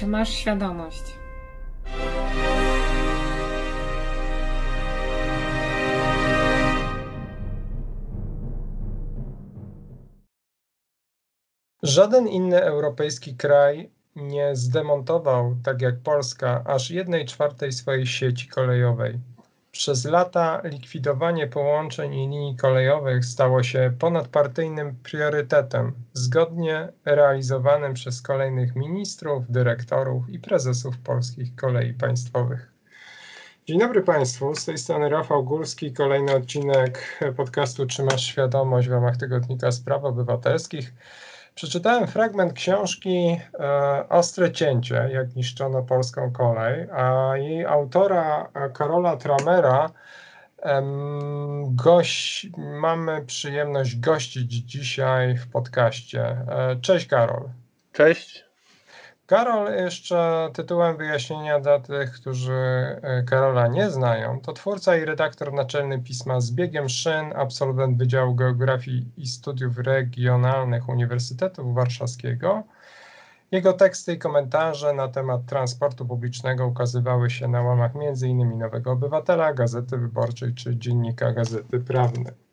Czy masz świadomość? Żaden inny europejski kraj nie zdemontował, tak jak Polska, aż jednej czwartej swojej sieci kolejowej. Przez lata likwidowanie połączeń i linii kolejowych stało się ponadpartyjnym priorytetem, zgodnie realizowanym przez kolejnych ministrów, dyrektorów i prezesów polskich kolei państwowych. Dzień dobry Państwu, z tej strony Rafał Górski, kolejny odcinek podcastu Czy masz świadomość w ramach tygodnika spraw obywatelskich. Przeczytałem fragment książki e, Ostre cięcie, jak niszczono polską kolej, a jej autora e, Karola Tramera mamy przyjemność gościć dzisiaj w podcaście. E, cześć Karol. Cześć. Karol, jeszcze tytułem wyjaśnienia dla tych, którzy e, Karola nie znają, to twórca i redaktor naczelny pisma z biegiem szyn, absolwent Wydziału Geografii i Studiów Regionalnych Uniwersytetu Warszawskiego. Jego teksty i komentarze na temat transportu publicznego ukazywały się na łamach m.in. Nowego Obywatela, Gazety Wyborczej czy Dziennika Gazety Prawnej.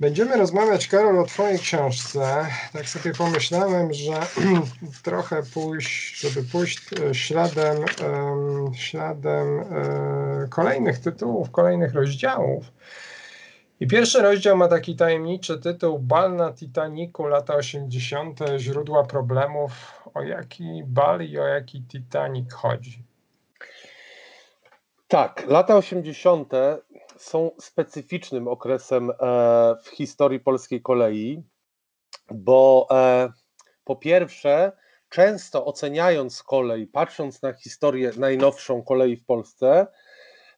Będziemy rozmawiać, Karol, o Twojej książce. Tak sobie pomyślałem, że trochę pójść, żeby pójść e, śladem, śladem e, kolejnych tytułów, kolejnych rozdziałów. I pierwszy rozdział ma taki tajemniczy tytuł Bal na Titaniku, lata 80., źródła problemów. O jaki bal i o jaki Titanic chodzi? Tak, lata 80 są specyficznym okresem e, w historii polskiej kolei, bo e, po pierwsze, często oceniając kolej, patrząc na historię najnowszą kolei w Polsce,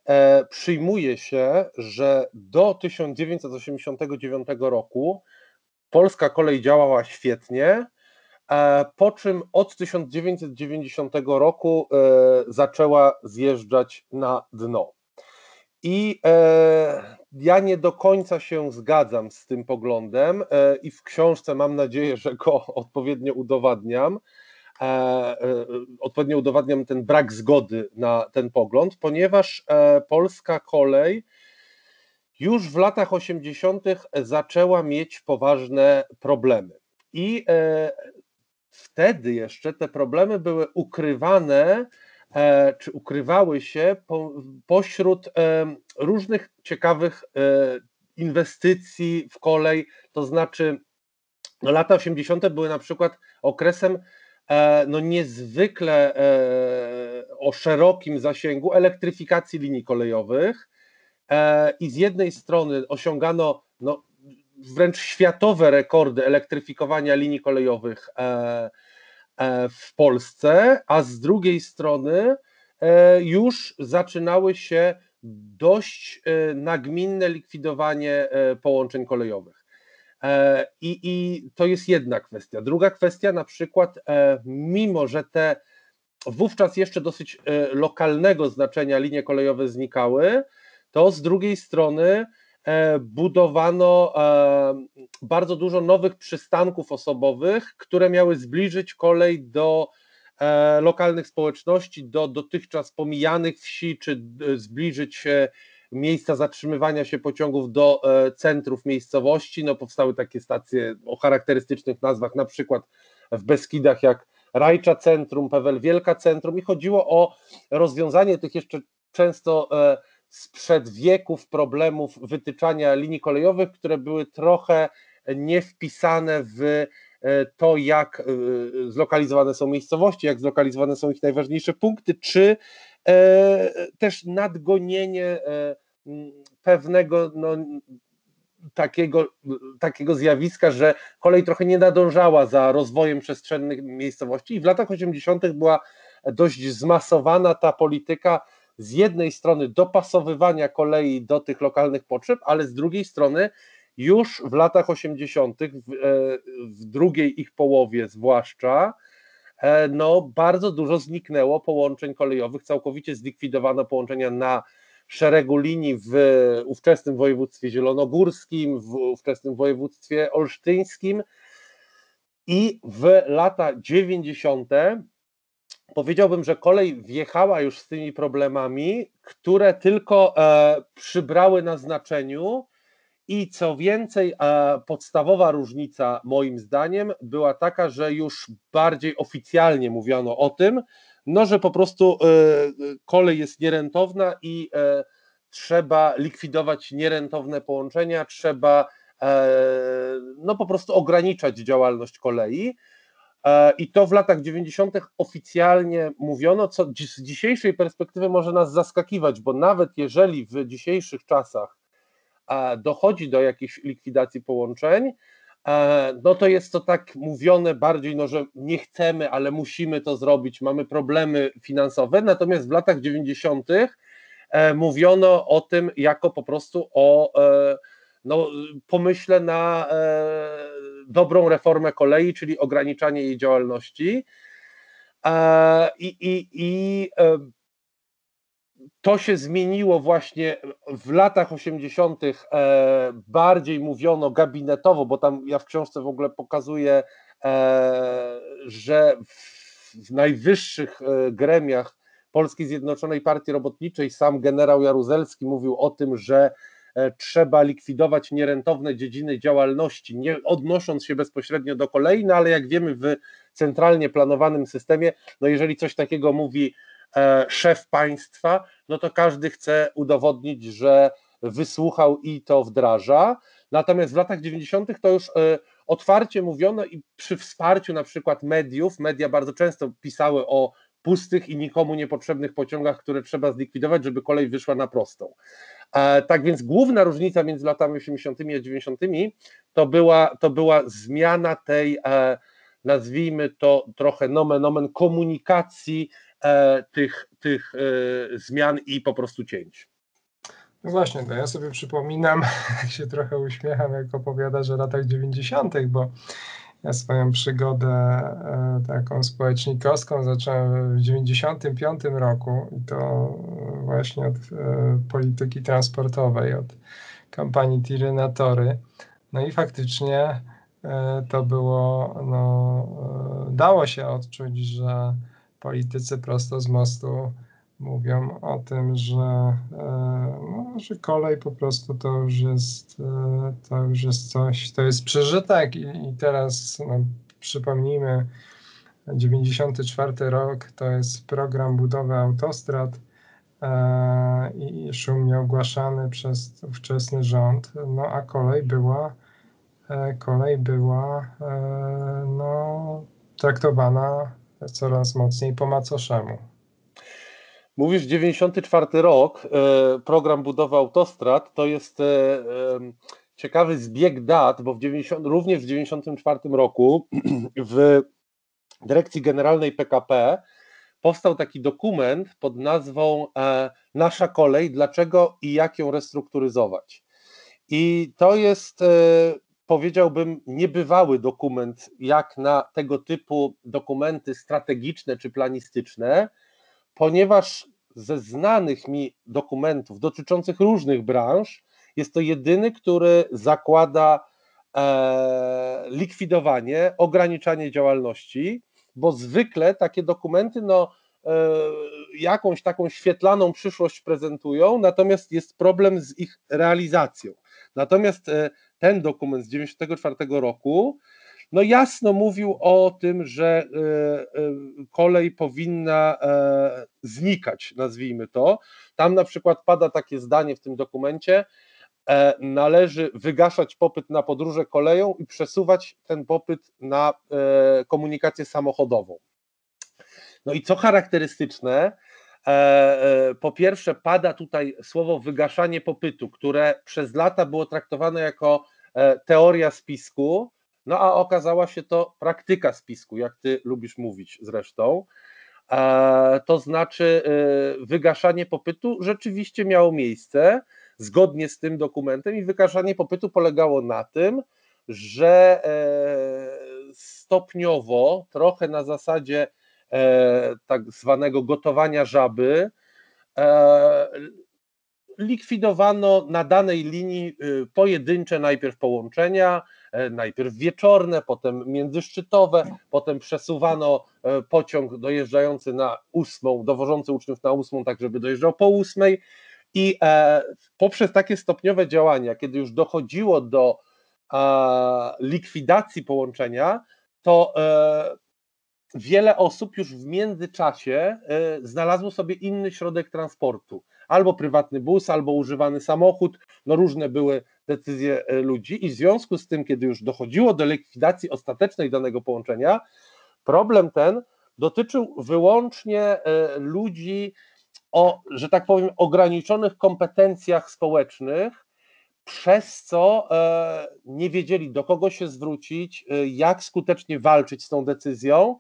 e, przyjmuje się, że do 1989 roku polska kolej działała świetnie, po czym od 1990 roku zaczęła zjeżdżać na dno. I e, ja nie do końca się zgadzam z tym poglądem e, i w książce mam nadzieję, że go odpowiednio udowadniam. E, e, odpowiednio udowadniam ten brak zgody na ten pogląd, ponieważ e, polska kolej już w latach 80. zaczęła mieć poważne problemy. I e, wtedy jeszcze te problemy były ukrywane E, czy ukrywały się po, pośród e, różnych ciekawych e, inwestycji w kolej, to znaczy no lata 80. były na przykład okresem no niezwykle o szerokim zasięgu elektryfikacji linii kolejowych i z jednej strony osiągano no, wręcz światowe rekordy elektryfikowania linii kolejowych E, w Polsce, a z drugiej strony e, już zaczynały się dość e, nagminne likwidowanie połączeń kolejowych. I, I to jest jedna kwestia. Druga kwestia, na przykład, mimo że te wówczas jeszcze dosyć lokalnego znaczenia linie kolejowe znikały, to z drugiej strony E, budowano e, bardzo dużo nowych przystanków osobowych, które miały zbliżyć kolej do e, lokalnych społeczności, do dotychczas pomijanych wsi, czy zbliżyć miejsca zatrzymywania się pociągów do centrów miejscowości. No, powstały takie stacje o charakterystycznych nazwach, na przykład w Beskidach jak Rajcza Centrum, Pewel Wielka Centrum i chodziło o rozwiązanie tych jeszcze często sprzed wieków problemów wytyczania linii kolejowych, które były trochę nie wpisane w e, to, jak e, zlokalizowane są miejscowości, jak zlokalizowane są ich najważniejsze punkty, czy e, też nadgonienie pewnego no, takiego, takiego zjawiska, że kolej trochę nie nadążała za rozwojem przestrzennych miejscowości i w latach 80. była dość zmasowana ta polityka z jednej strony dopasowywania kolei do tych lokalnych potrzeb, ale z drugiej strony już w latach 80., w, e, w drugiej ich połowie zwłaszcza, e, no bardzo dużo zniknęło połączeń kolejowych, całkowicie zlikwidowano połączenia na szeregu linii w ówczesnym województwie zielonogórskim, w ówczesnym województwie olsztyńskim i w lata 90 powiedziałbym, że kolej wjechała już z tymi problemami, które tylko e, przybrały na znaczeniu. I co więcej, e, podstawowa różnica, moim zdaniem, była taka, że już bardziej oficjalnie mówiono o tym, no, że po prostu e, kolej jest nierentowna i e, trzeba likwidować nierentowne połączenia, trzeba e, no, po prostu ograniczać działalność kolei. E, I to w latach 90. oficjalnie mówiono, co z dzisiejszej perspektywy może nas zaskakiwać, bo nawet jeżeli w dzisiejszych czasach e, dochodzi do jakiejś likwidacji połączeń, e, no to jest to tak mówione bardziej, no, że nie chcemy, ale musimy to zrobić, mamy problemy finansowe. Natomiast w latach 90. mówiono o tym jako po prostu o no, pomyśle na dobrą reformę kolei, czyli ograniczanie jej działalności. E, I, i, i e, to się zmieniło właśnie w latach 80. E, bardziej mówiono gabinetowo, bo tam ja w książce w ogóle pokazuję, że w najwyższych gremiach Polskiej Zjednoczonej Partii Robotniczej sam generał Jaruzelski mówił o tym, że E, trzeba likwidować nierentowne dziedziny działalności, nie odnosząc się bezpośrednio do kolei, no ale jak wiemy w centralnie planowanym systemie, no jeżeli coś takiego mówi e, szef państwa, no to każdy chce udowodnić, że wysłuchał i to wdraża. Natomiast w latach 90. to już e, otwarcie mówiono i przy wsparciu na przykład mediów, media bardzo często pisały o pustych i nikomu niepotrzebnych pociągach, które trzeba zlikwidować, żeby kolej wyszła na prostą. E, tak więc główna różnica między latami 80. a 90. to była, to była zmiana tej, e, nazwijmy to trochę nomen omen, komunikacji e, tych, tych zmian i po prostu cięć. No właśnie, to ja sobie przypominam, się trochę uśmiecham, jak opowiadasz o latach 90., bo ja swoją przygodę e, taką społecznikowską zacząłem w 95 roku i to właśnie od e, polityki transportowej, od kampanii Tiry na tory. No i faktycznie e, to było, no, dało się odczuć, że politycy prosto z mostu mówią o tym, że, e, no, że kolej po prostu to już jest, e, to już jest coś, to jest przeżytek i, i teraz no, przypomnijmy, 94 rok to jest program budowy autostrad e, i szumnie ogłaszany przez ówczesny rząd, no a kolej była e, kolej była e, no, traktowana coraz mocniej po macoszemu. Mówisz 94 rok, e, program budowy autostrad, to jest e, ciekawy zbieg dat, bo w 90, również w 94 roku w Dyrekcji Generalnej PKP powstał taki dokument pod nazwą e, Nasza kolej, dlaczego i jak ją restrukturyzować. I to jest, powiedziałbym, niebywały dokument, jak na tego typu dokumenty strategiczne czy planistyczne, ponieważ ze znanych mi dokumentów dotyczących różnych branż jest to jedyny, który zakłada e, likwidowanie, ograniczanie działalności, bo zwykle takie dokumenty no, e, jakąś taką świetlaną przyszłość prezentują, natomiast jest problem z ich realizacją. Natomiast e, ten dokument z 1994 roku no jasno mówił o tym, że e, e, kolej powinna e, znikać, nazwijmy to. Tam na przykład pada takie zdanie w tym dokumencie, należy wygaszać popyt na podróże koleją i przesuwać ten popyt na komunikację samochodową. No i co charakterystyczne, po pierwsze pada tutaj słowo wygaszanie popytu, które przez lata było traktowane jako teoria spisku, no a okazała się to praktyka spisku, jak ty lubisz mówić zresztą. E, to znaczy, e, wygaszanie popytu rzeczywiście miało miejsce zgodnie z tym dokumentem, i wygaszanie popytu polegało na tym, że e, stopniowo, trochę na zasadzie tak zwanego gotowania żaby, likwidowano na danej linii pojedyncze najpierw połączenia, najpierw wieczorne, potem międzyszczytowe, potem przesuwano pociąg dojeżdżający na ósmą, dowożący uczniów na ósmą, tak żeby dojeżdżał po ósmej i poprzez takie stopniowe działania, kiedy już dochodziło do likwidacji połączenia, to wiele osób już w międzyczasie e, znalazło sobie inny środek transportu. Albo prywatny bus, albo używany samochód. No różne były decyzje e, ludzi, i w związku z tym, kiedy już dochodziło do likwidacji ostatecznej danego połączenia, problem ten dotyczył wyłącznie e, ludzi o, że tak powiem, ograniczonych kompetencjach społecznych, przez co nie wiedzieli, do kogo się zwrócić, jak skutecznie walczyć z tą decyzją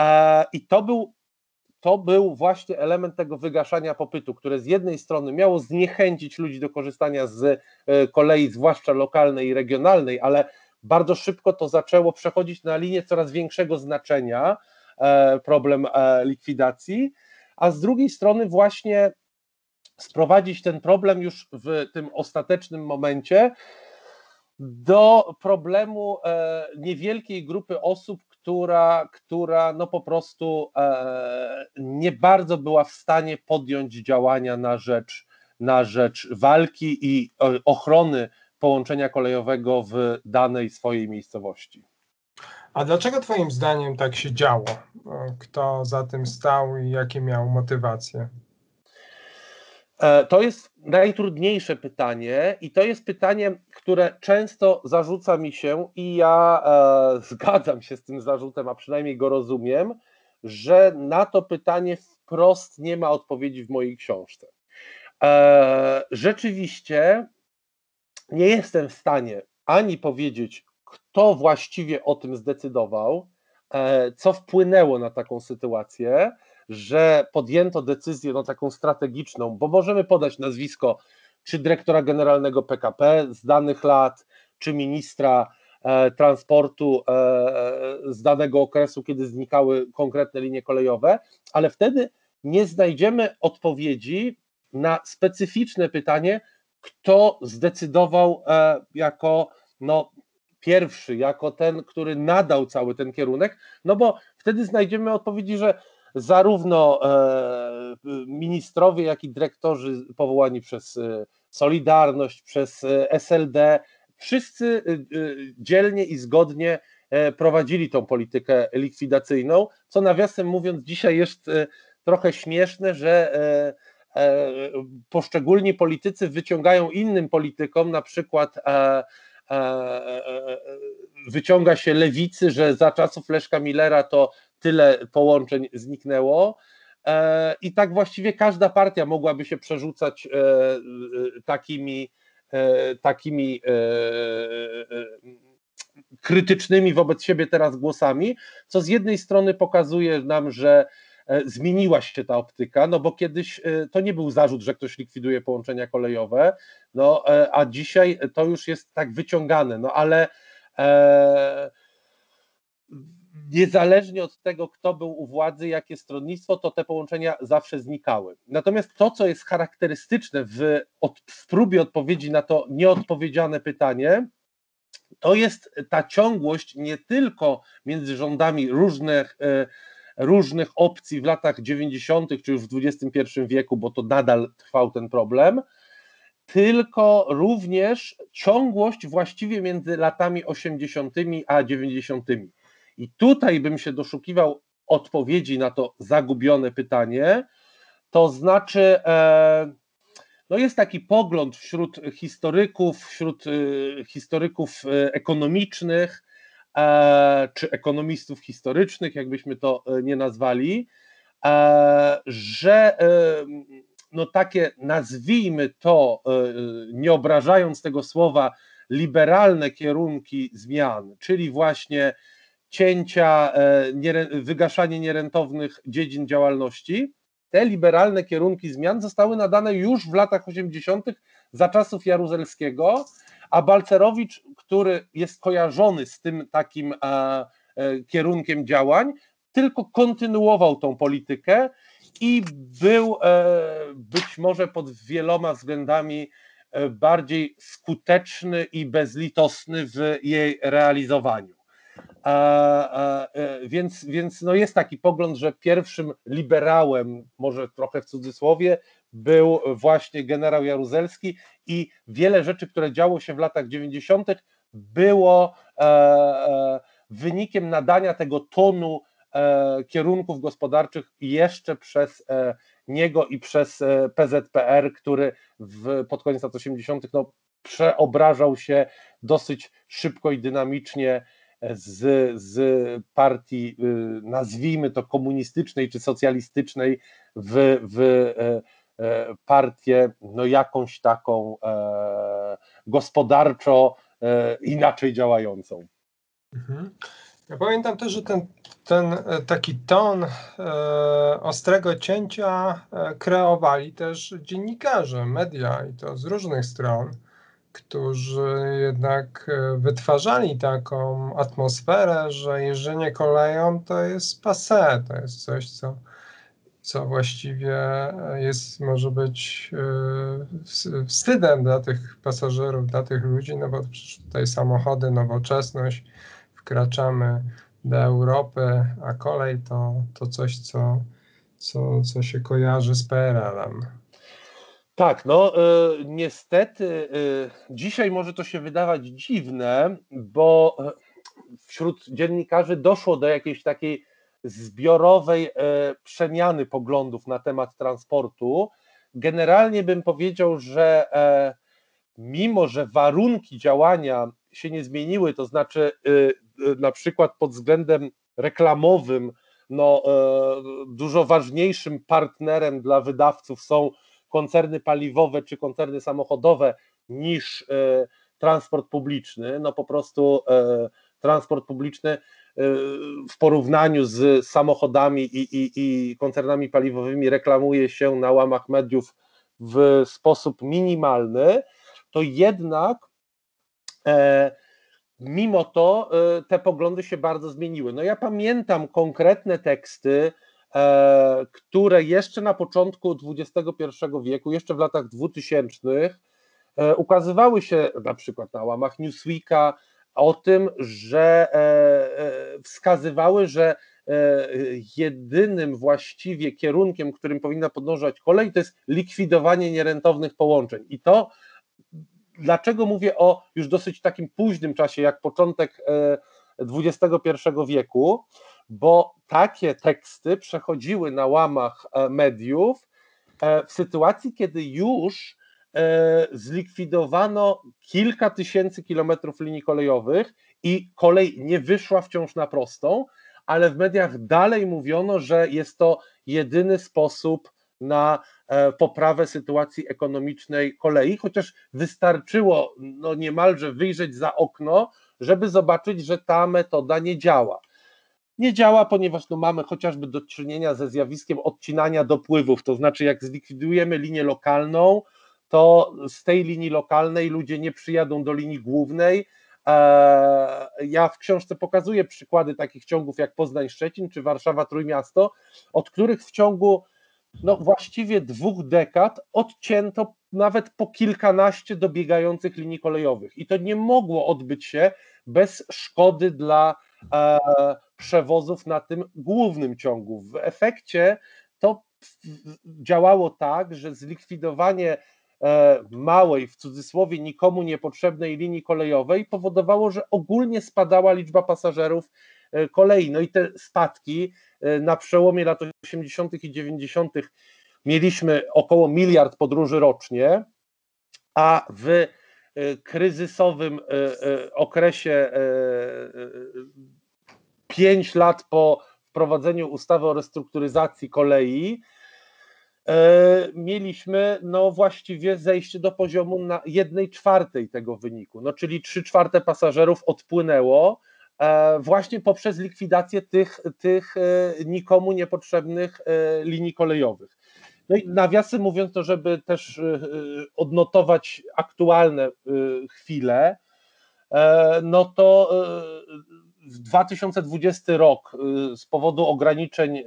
E, I to był, to był właśnie element tego wygaszania popytu, które z jednej strony miało zniechęcić ludzi do korzystania z e, kolei, zwłaszcza lokalnej i regionalnej, ale bardzo szybko to zaczęło przechodzić na linię coraz większego znaczenia, e, problem likwidacji, a z drugiej strony właśnie sprowadzić ten problem już w tym ostatecznym momencie do problemu niewielkiej grupy osób, która, która no po prostu e, nie bardzo była w stanie podjąć działania na rzecz, na rzecz walki i e, ochrony połączenia kolejowego w danej swojej miejscowości. A dlaczego Twoim zdaniem tak się działo? Kto za tym stał i jakie miał motywacje? E, to jest najtrudniejsze pytanie i to jest pytanie, które często zarzuca mi się i ja e, zgadzam się z tym zarzutem, a przynajmniej go rozumiem, że na to pytanie wprost nie ma odpowiedzi w mojej książce. E, rzeczywiście nie jestem w stanie ani powiedzieć, kto właściwie o tym zdecydował, e, co wpłynęło na taką sytuację, że podjęto decyzję no, taką strategiczną, bo możemy podać nazwisko czy dyrektora generalnego PKP z danych lat, czy ministra e, transportu e, z danego okresu, kiedy znikały konkretne linie kolejowe, ale wtedy nie znajdziemy odpowiedzi na specyficzne pytanie, kto zdecydował e, jako no, pierwszy, jako ten, który nadał cały ten kierunek, no bo wtedy znajdziemy odpowiedzi, że zarówno e, ministrowie, jak i dyrektorzy powołani przez e, Solidarność, przez e, SLD, wszyscy dzielnie i zgodnie prowadzili tą politykę likwidacyjną, co nawiasem mówiąc dzisiaj jest trochę śmieszne, że poszczególni politycy wyciągają innym politykom, na przykład wyciąga się lewicy, że za czasów Leszka Millera to tyle połączeń zniknęło. E, I tak właściwie każda partia mogłaby się przerzucać e, e, takimi, takimi krytycznymi wobec siebie teraz głosami, co z jednej strony pokazuje nam, że zmieniła się ta optyka, no bo kiedyś to nie był zarzut, że ktoś likwiduje połączenia kolejowe, no a dzisiaj to już jest tak wyciągane, no ale niezależnie od tego, kto był u władzy, jakie stronnictwo, to te połączenia zawsze znikały. Natomiast to, co jest charakterystyczne w, od, w próbie odpowiedzi na to nieodpowiedziane pytanie, to jest ta ciągłość nie tylko między rządami różnych, e, różnych opcji w latach 90., czy już w XXI wieku, bo to nadal trwał ten problem, tylko również ciągłość właściwie między latami 80. a 90. I tutaj bym się doszukiwał odpowiedzi na to zagubione pytanie. To znaczy, e, no jest taki pogląd wśród historyków, wśród e, historyków e, ekonomicznych, czy ekonomistów historycznych, jakbyśmy to nie nazwali, że no takie nazwijmy to, nie obrażając tego słowa, liberalne kierunki zmian, czyli właśnie cięcia, e, wygaszanie nierentownych dziedzin działalności, te liberalne kierunki zmian zostały nadane już w latach 80. za czasów Jaruzelskiego, a Balcerowicz, który jest kojarzony z tym takim e, e, kierunkiem działań, tylko kontynuował tą politykę i był być może pod wieloma względami bardziej skuteczny i bezlitosny w jej realizowaniu. Więc, więc no jest taki pogląd, że pierwszym liberałem, może trochę w cudzysłowie, był właśnie generał Jaruzelski i wiele rzeczy, które działo się w latach 90., było e, e, wynikiem nadania tego tonu e, kierunków gospodarczych jeszcze przez niego i przez PZPR, który w, pod koniec lat 80. No, przeobrażał się dosyć szybko i dynamicznie z, z partii, y, nazwijmy to komunistycznej czy socjalistycznej, w, w E, partię no jakąś taką e, gospodarczo e, inaczej działającą. Mhm. Ja pamiętam też, że ten, ten taki ton ostrego cięcia kreowali też dziennikarze, media i to z różnych stron, którzy jednak wytwarzali taką atmosferę, że jeżdżenie koleją to jest passe, to jest coś, co co właściwie jest, może być e, wstydem dla tych pasażerów, dla tych ludzi, no bo tutaj samochody, nowoczesność, wkraczamy do Europy, a kolej to, to coś, co, co, co się kojarzy z PRL-em. Tak, no y, niestety y, dzisiaj może to się wydawać dziwne, bo wśród dziennikarzy doszło do jakiejś takiej zbiorowej e, przemiany poglądów na temat transportu. Generalnie bym powiedział, że e, mimo, że warunki działania się nie zmieniły, to znaczy e, na przykład pod względem reklamowym, no, dużo ważniejszym partnerem dla wydawców są koncerny paliwowe czy koncerny samochodowe niż transport publiczny. No po prostu transport publiczny w porównaniu z samochodami i, i, i koncernami paliwowymi reklamuje się na łamach mediów w sposób minimalny, to jednak e, mimo to e, te poglądy się bardzo zmieniły. No ja pamiętam konkretne teksty, e, które jeszcze na początku XXI wieku, jeszcze w latach 2000 e, ukazywały się na przykład na łamach Newsweeka, o tym, że e, e, wskazywały, że e, jedynym właściwie kierunkiem, którym powinna podążać kolej, to jest likwidowanie nierentownych połączeń. I to dlaczego mówię o już dosyć takim późnym czasie, jak początek XXI wieku, bo takie teksty przechodziły na łamach mediów w sytuacji, kiedy już E, zlikwidowano kilka tysięcy kilometrów linii kolejowych i kolej nie wyszła wciąż na prostą, ale w mediach dalej mówiono, że jest to jedyny sposób na e, poprawę sytuacji ekonomicznej kolei, chociaż wystarczyło no niemalże wyjrzeć za okno, żeby zobaczyć, że ta metoda nie działa. Nie działa, ponieważ no mamy chociażby do czynienia ze zjawiskiem odcinania dopływów, to znaczy jak zlikwidujemy linię lokalną, to z tej linii lokalnej ludzie nie przyjadą do linii głównej. E, ja w książce pokazuję przykłady takich ciągów jak Poznań-Szczecin czy Warszawa-Trójmiasto, od których w ciągu no właściwie dwóch dekad odcięto nawet po kilkanaście dobiegających linii kolejowych. I to nie mogło odbyć się bez szkody dla e, przewozów na tym głównym ciągu. W efekcie to działało tak, że zlikwidowanie E, małej, w cudzysłowie nikomu niepotrzebnej linii kolejowej powodowało, że ogólnie spadała liczba pasażerów e, kolei. No i te spadki e, na przełomie lat 80. i 90. mieliśmy około miliard podróży rocznie, a w kryzysowym okresie 5 lat po wprowadzeniu ustawy o restrukturyzacji kolei E, mieliśmy no właściwie zejście do poziomu na czwartej tego wyniku, no czyli trzy czwarte pasażerów odpłynęło e, właśnie poprzez likwidację tych, tych e, nikomu niepotrzebnych linii kolejowych. No i nawiasem mówiąc to, żeby też odnotować aktualne chwile, no to 2020 rok z powodu ograniczeń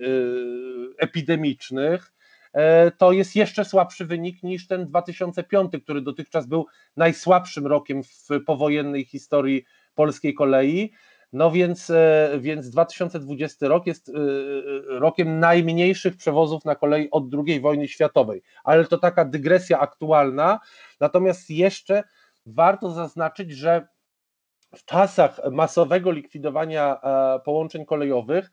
epidemicznych E, to jest jeszcze słabszy wynik niż ten 2005, który dotychczas był najsłabszym rokiem w powojennej historii polskiej kolei. No więc, e, więc 2020 rok jest e, rokiem najmniejszych przewozów na kolei od II wojny światowej, ale to taka dygresja aktualna. Natomiast jeszcze warto zaznaczyć, że w czasach masowego likwidowania połączeń kolejowych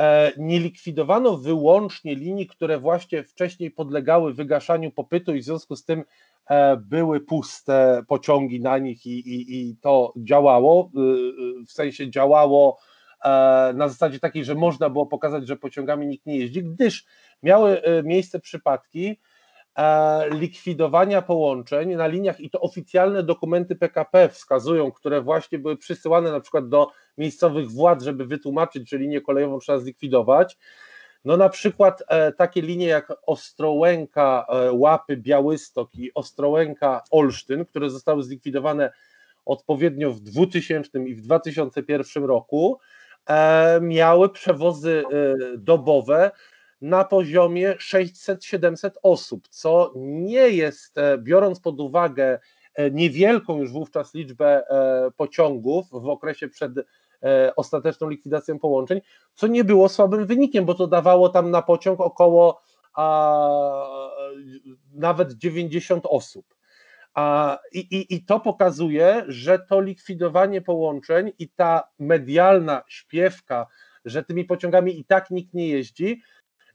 E, nie likwidowano wyłącznie linii, które właśnie wcześniej podlegały wygaszaniu popytu i w związku z tym e, były puste pociągi na nich i, i, i to działało, y, y, w sensie działało e, na zasadzie takiej, że można było pokazać, że pociągami nikt nie jeździ, gdyż miały miejsce przypadki, likwidowania połączeń na liniach i to oficjalne dokumenty PKP wskazują, które właśnie były przysyłane na przykład do miejscowych władz, żeby wytłumaczyć, że linię kolejową trzeba zlikwidować. No na przykład e, takie linie jak Ostrołęka, e, Łapy, Białystok i Ostrołęka, Olsztyn, które zostały zlikwidowane odpowiednio w 2000 i w 2001 roku, e, miały przewozy dobowe na poziomie 600-700 osób, co nie jest, e, biorąc pod uwagę e, niewielką już wówczas liczbę e, pociągów w okresie przed ostateczną likwidacją połączeń, co nie było słabym wynikiem, bo to dawało tam na pociąg około a, nawet 90 osób. A, i, i, I to pokazuje, że to likwidowanie połączeń i ta medialna śpiewka, że tymi pociągami i tak nikt nie jeździ,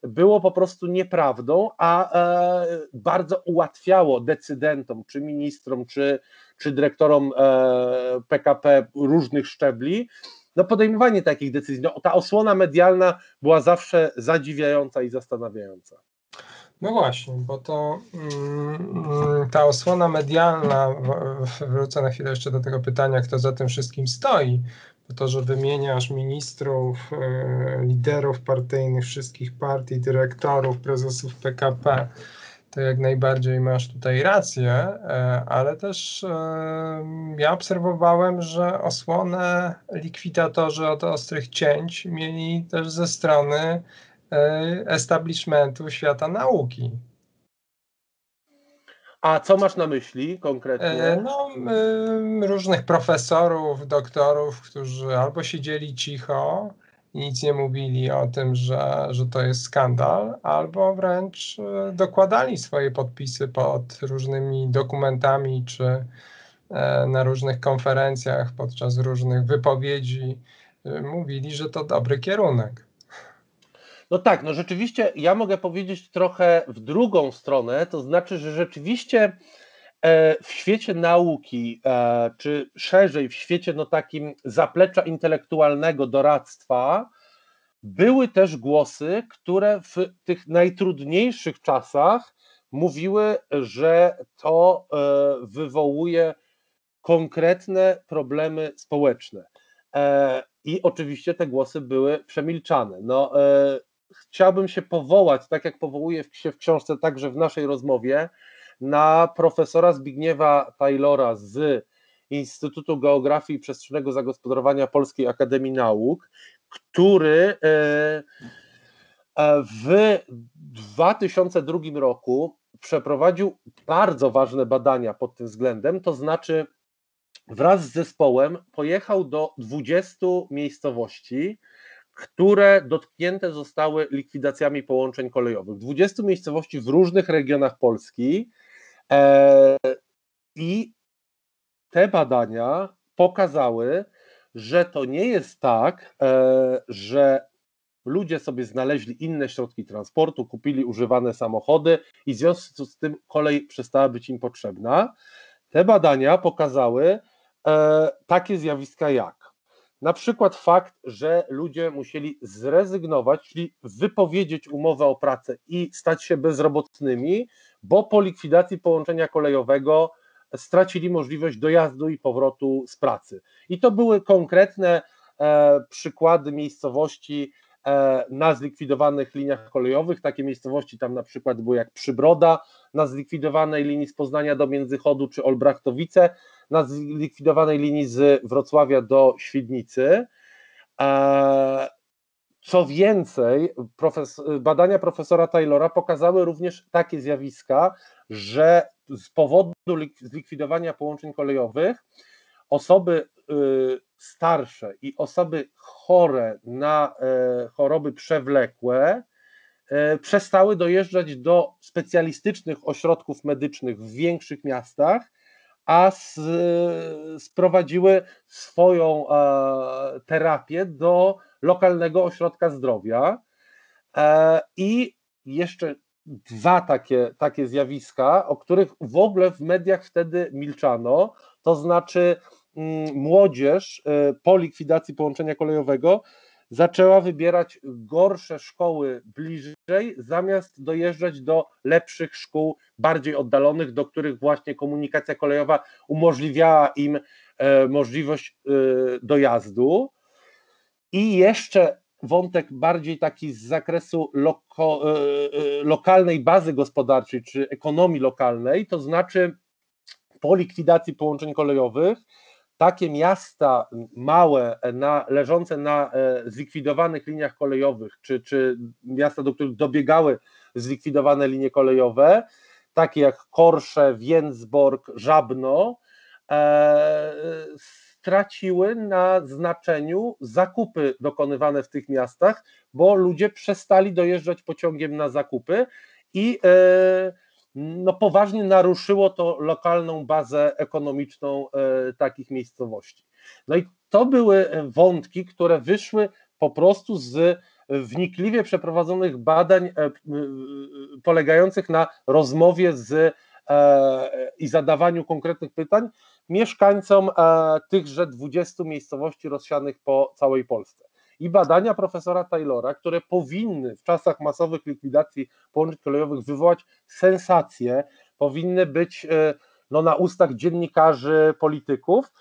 było po prostu nieprawdą, a e, bardzo ułatwiało decydentom, czy ministrom, czy, czy dyrektorom e, PKP różnych szczebli, no podejmowanie takich decyzji. No, ta osłona medialna była zawsze zadziwiająca i zastanawiająca. No właśnie, bo to mm, ta osłona medialna, wrócę na chwilę jeszcze do tego pytania, kto za tym wszystkim stoi, to, że wymieniasz ministrów, e, liderów partyjnych wszystkich partii, dyrektorów, prezesów PKP, to jak najbardziej masz tutaj rację, e, ale też e, ja obserwowałem, że osłonę likwidatorzy od ostrych cięć mieli też ze strony establishmentu świata nauki. A co masz na myśli konkretnie? E, no, różnych profesorów, doktorów, którzy albo siedzieli cicho i nic nie mówili o tym, że, że to jest skandal, albo wręcz e, dokładali swoje podpisy pod różnymi dokumentami czy e, na różnych konferencjach podczas różnych wypowiedzi mówili, że to dobry kierunek. No tak, no rzeczywiście ja mogę powiedzieć trochę w drugą stronę, to znaczy, że rzeczywiście e, w świecie nauki, e, czy szerzej w świecie no takim zaplecza intelektualnego doradztwa, były też głosy, które w tych najtrudniejszych czasach mówiły, że to e, wywołuje konkretne problemy społeczne. I oczywiście te głosy były przemilczane. No, chciałbym się powołać, tak jak powołuję się w książce, także w naszej rozmowie, na profesora Zbigniewa Taylora z Instytutu Geografii i Przestrzennego Zagospodarowania Polskiej Akademii Nauk, który e, e, w 2002 roku przeprowadził bardzo ważne badania pod tym względem, to znaczy wraz z zespołem pojechał do 20 miejscowości, które dotknięte zostały likwidacjami połączeń kolejowych. 20 miejscowości w różnych regionach Polski e, i te badania pokazały, że to nie jest tak, e, że ludzie sobie znaleźli inne środki transportu, kupili używane samochody i w związku z tym kolej przestała być im potrzebna. Te badania pokazały e, takie zjawiska jak na przykład fakt, że ludzie musieli zrezygnować, czyli wypowiedzieć umowę o pracę i stać się bezrobotnymi, bo po likwidacji połączenia kolejowego stracili możliwość dojazdu i powrotu z pracy. I to były konkretne e, przykłady miejscowości e, na zlikwidowanych liniach kolejowych. Takie miejscowości tam na przykład były jak Przybroda na zlikwidowanej linii z Poznania do Międzychodu czy Olbrachtowice na zlikwidowanej linii z Wrocławia do Świdnicy. Co więcej, badania profesora Taylora pokazały również takie zjawiska, że z powodu zlikwidowania połączeń kolejowych osoby y, starsze i osoby chore na e, choroby przewlekłe e, przestały dojeżdżać do specjalistycznych ośrodków medycznych w większych miastach, a sprowadziły swoją e, terapię do lokalnego ośrodka zdrowia. I jeszcze dwa takie, takie zjawiska, o których w ogóle w mediach wtedy milczano, to znaczy mm, młodzież e, po likwidacji połączenia kolejowego zaczęła wybierać gorsze szkoły bliżej, zamiast dojeżdżać do lepszych szkół, bardziej oddalonych, do których właśnie komunikacja kolejowa umożliwiała im e, możliwość e, dojazdu. I jeszcze wątek bardziej taki z zakresu loko, e, lokalnej bazy gospodarczej czy ekonomii lokalnej, to znaczy po likwidacji połączeń kolejowych takie miasta małe, na, leżące na e, zlikwidowanych liniach kolejowych, czy, czy miasta, do których dobiegały zlikwidowane linie kolejowe, takie jak Korsze, Więcborg, Żabno, straciły na znaczeniu zakupy dokonywane w tych miastach, bo ludzie przestali dojeżdżać pociągiem na zakupy i e, no, poważnie naruszyło to lokalną bazę ekonomiczną e, takich miejscowości. No i to były wątki, które wyszły po prostu z wnikliwie przeprowadzonych badań e, polegających na rozmowie z i zadawaniu konkretnych pytań mieszkańcom e, tychże 20 miejscowości rozsianych po całej Polsce. I badania profesora Taylora, które powinny w czasach masowych likwidacji połączeń kolejowych wywołać sensację, powinny być e, no, na ustach dziennikarzy, polityków,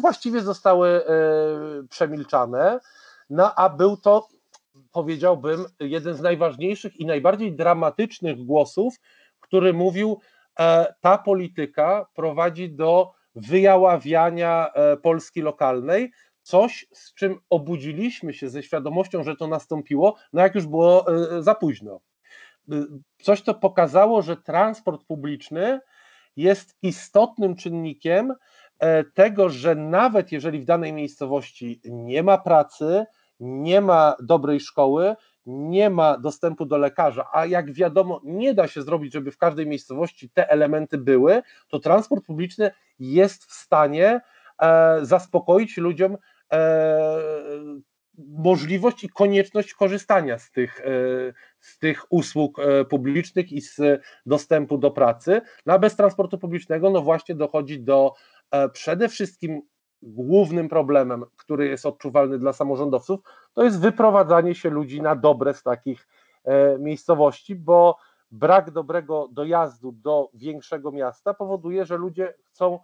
właściwie zostały e, przemilczane. No a był to, powiedziałbym, jeden z najważniejszych i najbardziej dramatycznych głosów, który mówił, ta polityka prowadzi do wyjaławiania e, Polski lokalnej, coś, z czym obudziliśmy się ze świadomością, że to nastąpiło, no jak już było e, za późno. Y, coś to pokazało, że transport publiczny jest istotnym czynnikiem e, tego, że nawet jeżeli w danej miejscowości nie ma pracy, nie ma dobrej szkoły, nie ma dostępu do lekarza, a jak wiadomo, nie da się zrobić, żeby w każdej miejscowości te elementy były, to transport publiczny jest w stanie e, zaspokoić ludziom e, możliwość i konieczność korzystania z tych, e, z tych usług publicznych i z dostępu do pracy. No a bez transportu publicznego, no właśnie dochodzi do przede wszystkim głównym problemem, który jest odczuwalny dla samorządowców, to jest wyprowadzanie się ludzi na dobre z takich e, miejscowości, bo brak dobrego dojazdu do większego miasta powoduje, że ludzie chcą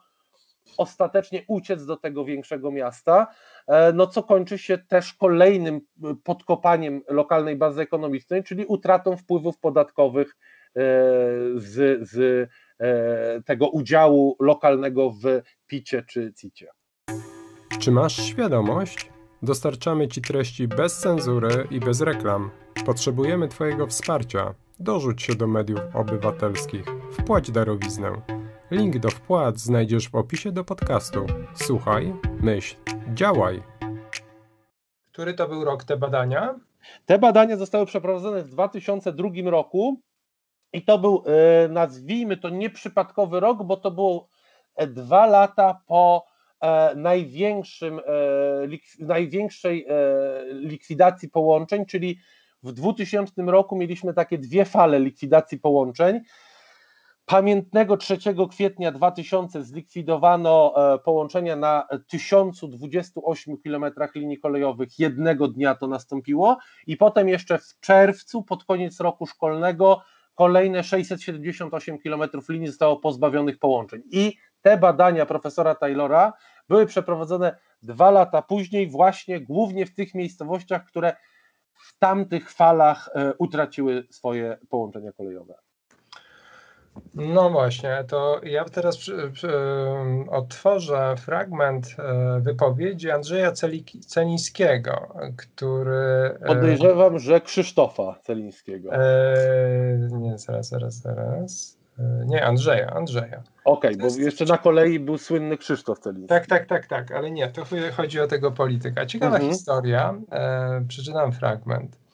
ostatecznie uciec do tego większego miasta, e, no co kończy się też kolejnym e, podkopaniem lokalnej bazy ekonomicznej, czyli utratą wpływów podatkowych z, z tego udziału lokalnego w picie czy cicie. Czy masz świadomość? Dostarczamy Ci treści bez cenzury i bez reklam. Potrzebujemy Twojego wsparcia. Dorzuć się do mediów obywatelskich. Wpłać darowiznę. Link do wpłat znajdziesz w opisie do podcastu. Słuchaj, myśl, działaj. Który to był rok te badania? Te badania zostały przeprowadzone w 2002 roku i to był, e, nazwijmy to, nieprzypadkowy rok, bo to było e, dwa lata po E, największym, największej likwidacji połączeń, czyli w 2000 roku mieliśmy takie dwie fale likwidacji połączeń. Pamiętnego 3 kwietnia 2000 zlikwidowano połączenia na 1028 km linii kolejowych. Jednego dnia to nastąpiło, i potem jeszcze w czerwcu, pod koniec roku szkolnego, kolejne 678 km linii zostało pozbawionych połączeń. I te badania profesora Taylora były przeprowadzone dwa lata później, właśnie głównie w tych miejscowościach, które w tamtych falach e, utraciły swoje połączenia kolejowe. No właśnie, to ja teraz przy, przy, otworzę fragment e, wypowiedzi Andrzeja Celińskiego, który... E, Podejrzewam, że Krzysztofa Celińskiego. E, nie, zaraz, zaraz, zaraz. E, nie, Andrzeja, Andrzeja. Okej, okay, bo jeszcze na kolei był słynny Krzysztof Celiński. Tak, tak, tak, tak, ale nie, to chodzi o tego polityka. Ciekawa mhm. historia, e, przeczytam fragment.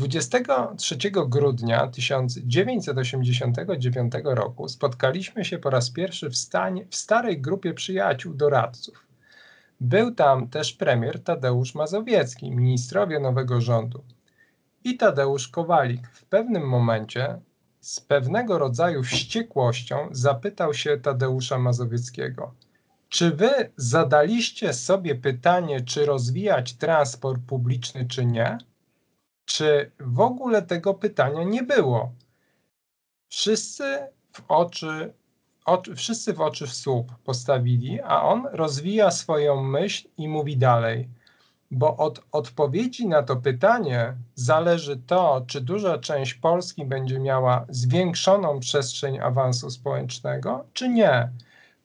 23 grudnia 1989 roku spotkaliśmy się po raz pierwszy w, stanie, w starej grupie przyjaciół doradców. Był tam też premier Tadeusz Mazowiecki, ministrowie nowego rządu. I Tadeusz Kowalik w pewnym momencie z pewnego rodzaju wściekłością zapytał się Tadeusza Mazowieckiego: Czy wy zadaliście sobie pytanie, czy rozwijać transport publiczny, czy nie? Czy w ogóle tego pytania nie było? Wszyscy w oczy, oczy, wszyscy w oczy w słup postawili, a on rozwija swoją myśl i mówi dalej. Bo od odpowiedzi na to pytanie zależy to, czy duża część Polski będzie miała zwiększoną przestrzeń awansu społecznego, czy nie,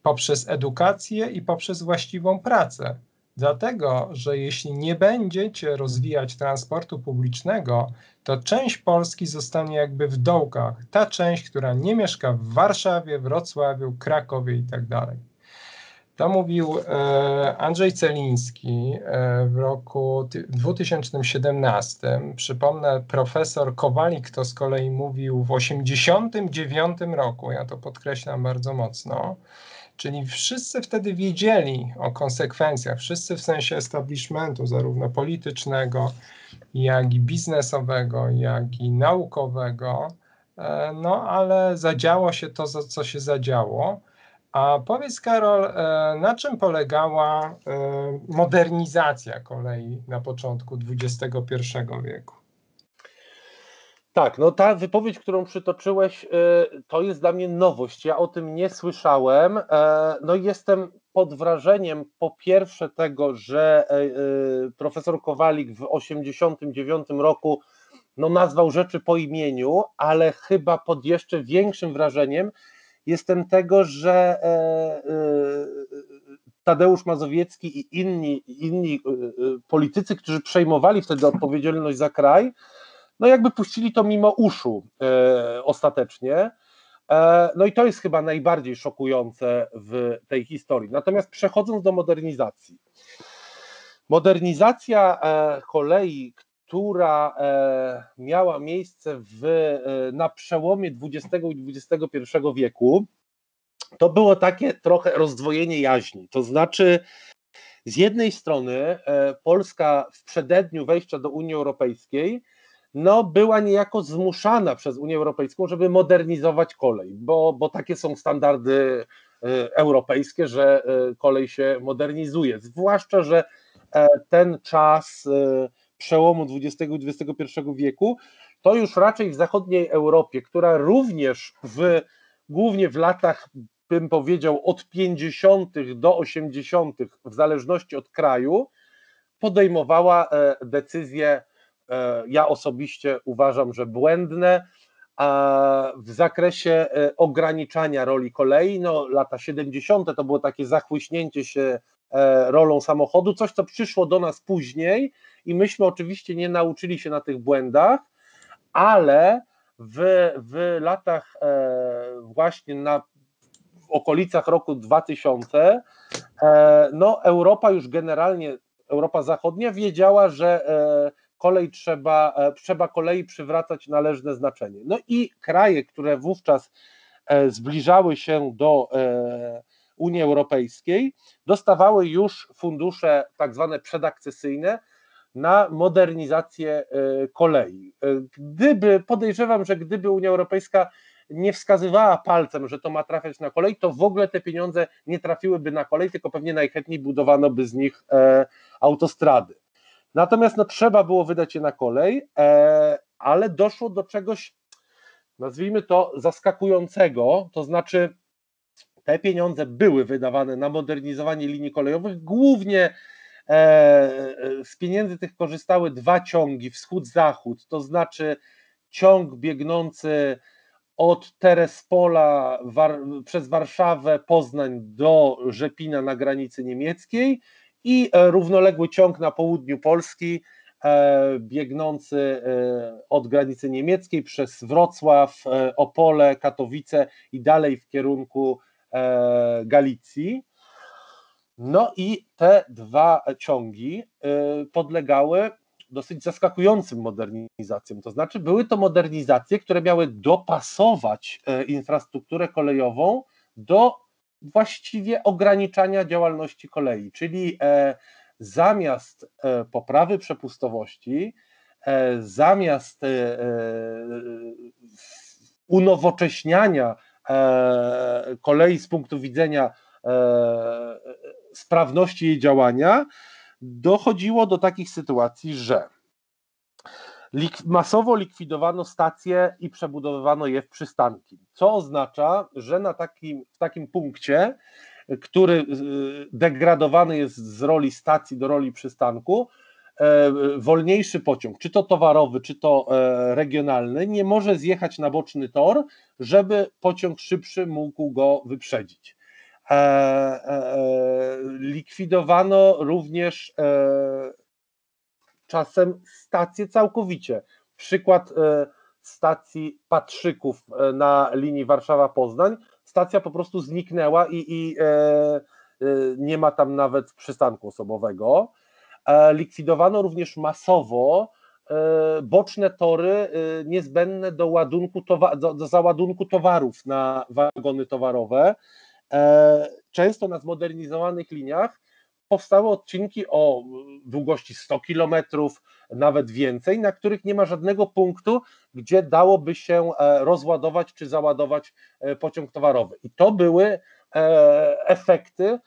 poprzez edukację i poprzez właściwą pracę. Dlatego, że jeśli nie będziecie rozwijać transportu publicznego, to część Polski zostanie jakby w dołkach. Ta część, która nie mieszka w Warszawie, Wrocławiu, Krakowie i tak. To mówił e, Andrzej Celiński e, w roku 2017. Przypomnę, profesor Kowalik to z kolei mówił w 1989 roku. Ja to podkreślam bardzo mocno. Czyli wszyscy wtedy wiedzieli o konsekwencjach, wszyscy w sensie establishmentu, zarówno politycznego, jak i biznesowego, jak i naukowego. E, no ale zadziało się to, co się zadziało. A powiedz, Karol, e, na czym polegała e, modernizacja kolei na początku XXI wieku? Tak, no ta wypowiedź, którą przytoczyłeś, y, to jest dla mnie nowość. Ja o tym nie słyszałem. E, no jestem pod wrażeniem po pierwsze tego, że e, y, profesor Kowalik w 1989 roku no, nazwał rzeczy po imieniu, ale chyba pod jeszcze większym wrażeniem jestem tego, że e, Tadeusz Mazowiecki i inni, inni politycy, którzy przejmowali wtedy odpowiedzialność za kraj, no jakby puścili to mimo uszu e, ostatecznie. E, no i to jest chyba najbardziej szokujące w tej historii. Natomiast przechodząc do modernizacji. Modernizacja e, kolei, która miała miejsce w, na przełomie XX i XXI wieku, to było takie trochę rozdwojenie jaźni. To znaczy, z jednej strony Polska w przededniu wejścia do Unii Europejskiej no, była niejako zmuszana przez Unię Europejską, żeby modernizować kolej, bo, bo takie są standardy e, europejskie, że e, kolej się modernizuje. Zwłaszcza, że e, ten czas przełomu XX i XXI wieku to już raczej w zachodniej Europie, która również w, głównie w latach, bym powiedział, od 50. do 80., w zależności od kraju, podejmowała decyzje ja osobiście uważam, że błędne. A w zakresie e, ograniczania roli kolei, no lata 70. to było takie zachłyśnięcie się e, rolą samochodu, coś co przyszło do nas później i myśmy oczywiście nie nauczyli się na tych błędach, ale w, w latach właśnie na w okolicach roku 2000 no Europa już generalnie Europa Zachodnia wiedziała, że kolej trzeba, e, trzeba kolei przywracać należne znaczenie. No i kraje, które wówczas e, zbliżały się do e, Unii Europejskiej, dostawały już fundusze tak zwane przedakcesyjne na modernizację kolei. Gdyby, podejrzewam, że gdyby Unia Europejska nie wskazywała palcem, że to ma trafiać na kolej, to w ogóle te pieniądze nie trafiłyby na kolej, tylko pewnie najchętniej budowano by z nich autostrady. Natomiast no, trzeba było wydać je na kolej, e, ale doszło do czegoś, nazwijmy to zaskakującego, to znaczy te pieniądze były wydawane na modernizowanie linii kolejowych, głównie e, z pieniędzy tych korzystały dwa ciągi, wschód-zachód, to znaczy ciąg biegnący od Terespola War przez Warszawę, Poznań do Rzepina na granicy niemieckiej i równoległy ciąg na południu Polski, biegnący od granicy niemieckiej przez Wrocław, Opole, Katowice i dalej w kierunku Galicji. No i te dwa ciągi podlegały dosyć zaskakującym modernizacjom. To znaczy, były to modernizacje, które miały dopasować e, infrastrukturę kolejową do właściwie ograniczania działalności kolei, czyli e, zamiast e, poprawy przepustowości, zamiast unowocześniania kolei z punktu widzenia sprawności jej działania, dochodziło do takich sytuacji, że masowo likwidowano stacje i przebudowywano je w przystanki, co oznacza, że na takim, w takim punkcie, który y, degradowany jest z roli stacji do roli przystanku, e, wolniejszy pociąg, czy to towarowy, czy to e, regionalny, nie może zjechać na boczny tor, żeby pociąg szybszy mógł go wyprzedzić. E, likwidowano również czasem stacje całkowicie. Przykład stacji Patrzyków na linii Warszawa-Poznań. Stacja po prostu zniknęła i, i nie ma tam nawet przystanku osobowego. Likwidowano również masowo boczne tory niezbędne do, ładunku do, do załadunku towarów na wagony towarowe. E, często na zmodernizowanych liniach powstały odcinki o długości 100 km, nawet więcej, na których nie ma żadnego punktu, gdzie dałoby się e, rozładować czy załadować e, pociąg towarowy. I to były efekty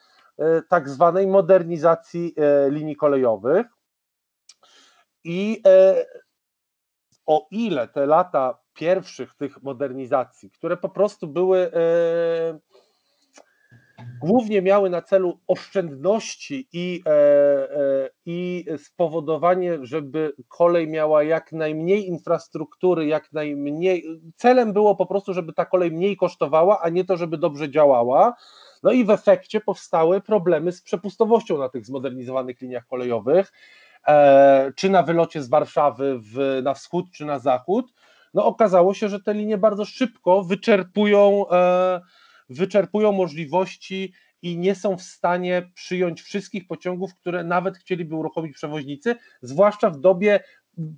tak zwanej modernizacji linii kolejowych. I o ile te lata pierwszych tych modernizacji, które po prostu były głównie miały na celu oszczędności i, e, e, i spowodowanie, żeby kolej miała jak najmniej infrastruktury, jak najmniej. Celem było po prostu, żeby ta kolej mniej kosztowała, a nie to, żeby dobrze działała. No i w efekcie powstały problemy z przepustowością na tych zmodernizowanych liniach kolejowych, e, czy na wylocie z Warszawy w, na wschód, czy na zachód. No okazało się, że te linie bardzo szybko wyczerpują wyczerpują możliwości i nie są w stanie przyjąć wszystkich pociągów, które nawet chcieliby uruchomić przewoźnicy, zwłaszcza w dobie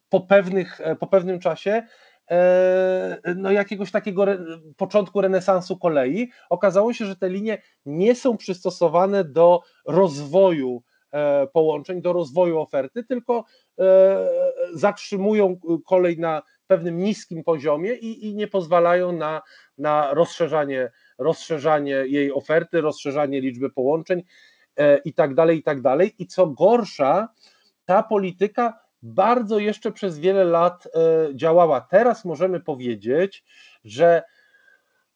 po, pewnych, po pewnym czasie e, no jakiegoś takiego re, początku renesansu kolei. Okazało się, że te linie nie są przystosowane do rozwoju e, połączeń, do rozwoju oferty, tylko e, zatrzymują kolej na pewnym niskim poziomie i, i nie pozwalają na, na rozszerzanie rozszerzanie jej oferty, rozszerzanie liczby połączeń e, i tak dalej, i tak dalej. I co gorsza, ta polityka bardzo jeszcze przez wiele lat e, działała. Teraz możemy powiedzieć, że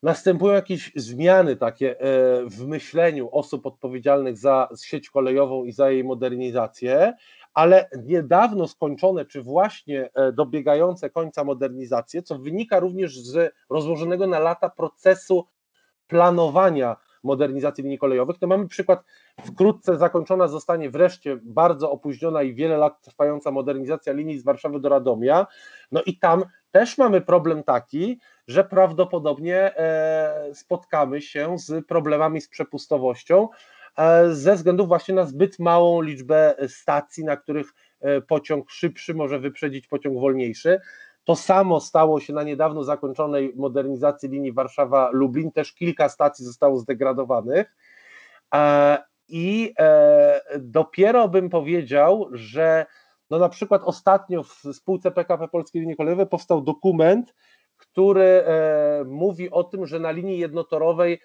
następują jakieś zmiany takie e, w myśleniu osób odpowiedzialnych za sieć kolejową i za jej modernizację, ale niedawno skończone, czy właśnie dobiegające końca modernizacje, co wynika również z rozłożonego na lata procesu planowania modernizacji linii kolejowych, to mamy przykład, wkrótce zakończona zostanie wreszcie bardzo opóźniona i wiele lat trwająca modernizacja linii z Warszawy do Radomia, no i tam też mamy problem taki, że prawdopodobnie e, spotkamy się z problemami z przepustowością. e, ze względu właśnie na zbyt małą liczbę stacji, na których e, pociąg szybszy może wyprzedzić pociąg wolniejszy. To samo stało się na niedawno zakończonej modernizacji linii Warszawa-Lublin, też kilka stacji zostało zdegradowanych. E, I e, dopiero bym powiedział, że no na przykład ostatnio w spółce PKP Polskiej Linii Kolejowej powstał dokument, który e, mówi o tym, że na linii jednotorowej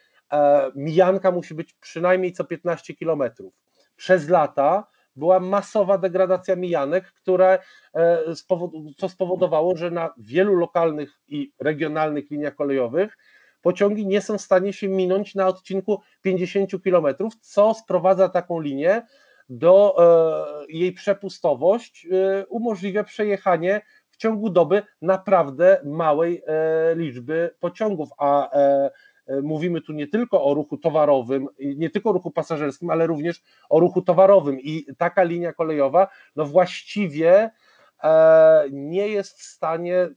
mijanka musi być przynajmniej co 15 kilometrów. Przez lata była masowa degradacja mijanek, które, e, co spowodowało, że na wielu lokalnych i regionalnych liniach kolejowych pociągi nie są w stanie się minąć na odcinku 50 km, co sprowadza taką linię do e, jej przepustowość, e, umożliwia przejechanie w ciągu doby naprawdę małej liczby pociągów, a mówimy tu nie tylko o ruchu towarowym, nie tylko o ruchu pasażerskim, ale również o ruchu towarowym i taka linia kolejowa no właściwie nie jest w stanie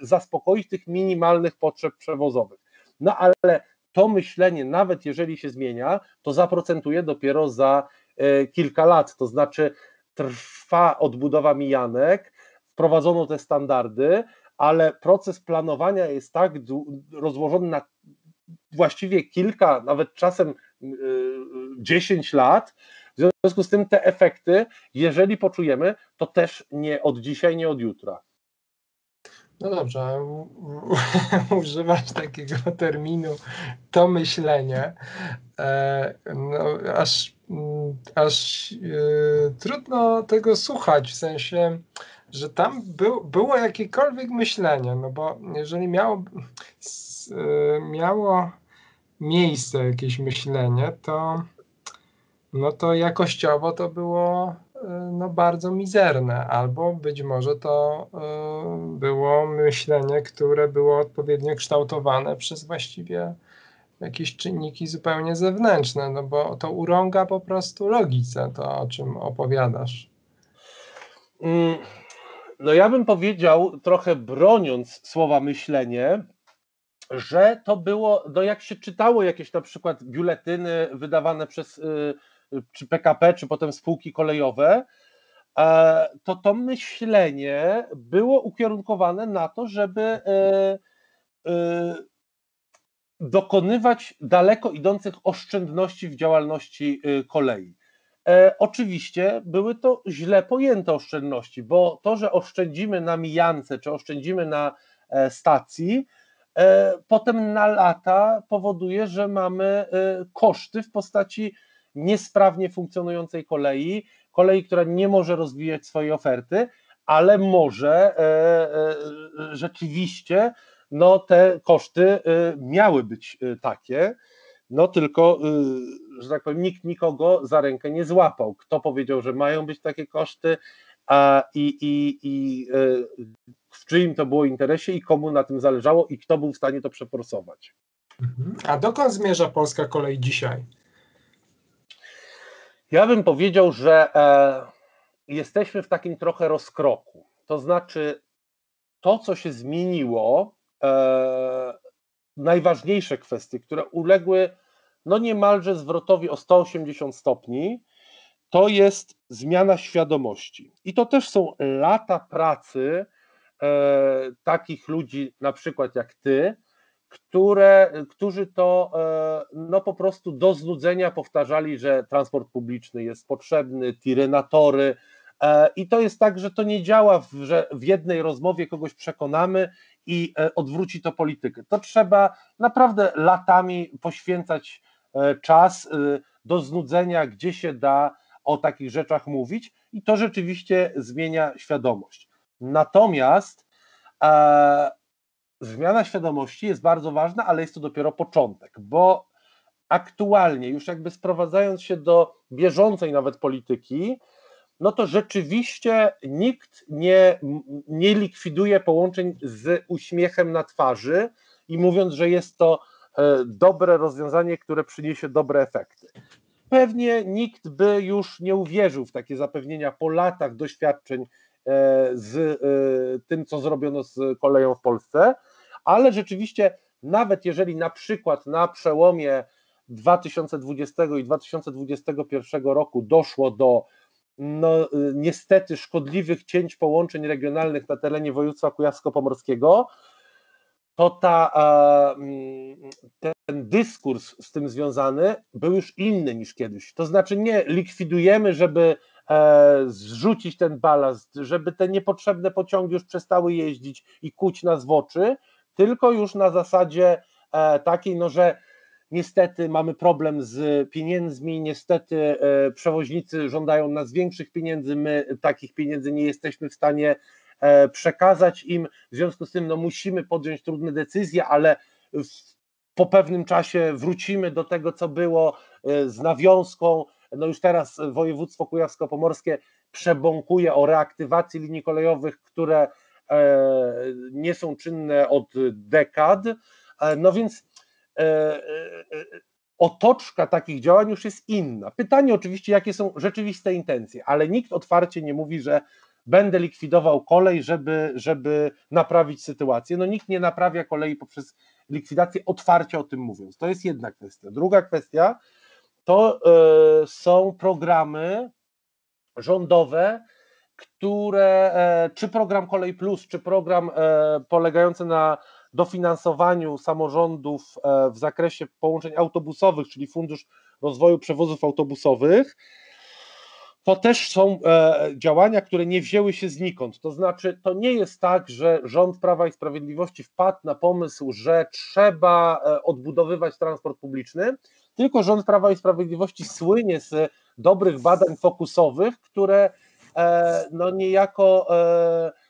zaspokoić tych minimalnych potrzeb przewozowych. No ale to myślenie, nawet jeżeli się zmienia, to zaprocentuje dopiero za e, kilka lat. To znaczy, trwa odbudowa mijanek, wprowadzono te standardy, ale proces planowania jest tak rozłożony na właściwie kilka, nawet czasem e, dziesięć lat. W związku z tym te efekty, jeżeli poczujemy, to też nie od dzisiaj, nie od jutra. No dobrze, używasz takiego terminu to myślenie, e, no, aż, aż e, trudno tego słuchać, w sensie, że tam był, było jakiekolwiek myślenie, no bo jeżeli miało, miało miejsce jakieś myślenie, to no to jakościowo to było no, bardzo mizerne, albo być może to y, było myślenie, które było odpowiednio kształtowane przez właściwie jakieś czynniki zupełnie zewnętrzne, no bo to urąga po prostu logice, to o czym opowiadasz. Mm, no ja bym powiedział, trochę broniąc słowa myślenie, że to było, no jak się czytało jakieś na przykład biuletyny wydawane przez y, czy PKP, czy potem spółki kolejowe, e, to to myślenie było ukierunkowane na to, żeby e, e, dokonywać daleko idących oszczędności w działalności kolei. Oczywiście były to źle pojęte oszczędności, bo to, że oszczędzimy na mijance czy oszczędzimy na stacji, potem na lata powoduje, że mamy koszty w postaci niesprawnie funkcjonującej kolei, kolei, która nie może rozwijać swojej oferty, ale może e, e, rzeczywiście no, te koszty e, miały być takie, no tylko, że tak powiem, nikt nikogo za rękę nie złapał. Kto powiedział, że mają być takie koszty a, i, i, i czyim to było interesie i komu na tym zależało i kto był w stanie to przeforsować. Mhm. A dokąd zmierza polska kolej dzisiaj? Ja bym powiedział, że e, jesteśmy w takim trochę rozkroku. To znaczy, to, co się zmieniło, e, najważniejsze kwestie, które uległy no niemalże zwrotowi o 180 stopni, to jest zmiana świadomości. I to też są lata pracy takich ludzi, na przykład jak ty, które, którzy to e, no po prostu do znudzenia powtarzali, że transport publiczny jest potrzebny, tirynatory. E, I to jest tak, że to nie działa, że w jednej rozmowie kogoś przekonamy i e, odwróci to politykę. To trzeba naprawdę latami poświęcać czas do znudzenia, gdzie się da o takich rzeczach mówić, i to rzeczywiście zmienia świadomość. Natomiast zmiana świadomości jest bardzo ważna, ale jest to dopiero początek, bo aktualnie, już jakby sprowadzając się do bieżącej nawet polityki, no to rzeczywiście nikt nie, nie likwiduje połączeń z uśmiechem na twarzy i mówiąc, że jest to e, dobre rozwiązanie, które przyniesie dobre efekty. Pewnie nikt by już nie uwierzył w takie zapewnienia po latach doświadczeń e, z e, tym, co zrobiono z koleją w Polsce, ale rzeczywiście, nawet jeżeli na przykład na przełomie 2020 i 2021 roku doszło do no, niestety szkodliwych cięć połączeń regionalnych na terenie województwa kujawsko-pomorskiego, to ta, ten dyskurs z tym związany był już inny niż kiedyś. To znaczy nie likwidujemy, żeby e, zrzucić ten balast, żeby te niepotrzebne pociągi już przestały jeździć i kuć nas w oczy, tylko już na zasadzie e, takiej, no że niestety mamy problem z pieniędzmi, niestety e, przewoźnicy żądają nas większych pieniędzy, my takich pieniędzy nie jesteśmy w stanie e, przekazać im, w związku z tym no, musimy podjąć trudne decyzje, ale po pewnym czasie wrócimy do tego, co było z nawiązką. No już teraz województwo kujawsko-pomorskie przebąkuje o reaktywacji linii kolejowych, które nie są czynne od dekad. No więc otoczka takich działań już jest inna. Pytanie oczywiście, jakie są rzeczywiste intencje, ale nikt otwarcie nie mówi, że będę likwidował kolej, żeby, żeby naprawić sytuację. No nikt nie naprawia kolei poprzez likwidację otwarcie o tym mówiąc. To jest jedna kwestia. Druga kwestia to y, są programy rządowe, które, e, czy program Kolej Plus, czy program e, polegający na dofinansowaniu samorządów w zakresie połączeń autobusowych, czyli Fundusz Rozwoju Przewozów Autobusowych, to też są e, działania, które nie wzięły się znikąd. To znaczy, to nie jest tak, że rząd Prawa i Sprawiedliwości wpadł na pomysł, że trzeba e, odbudowywać transport publiczny, tylko rząd Prawa i Sprawiedliwości słynie z dobrych badań fokusowych, które e, no niejako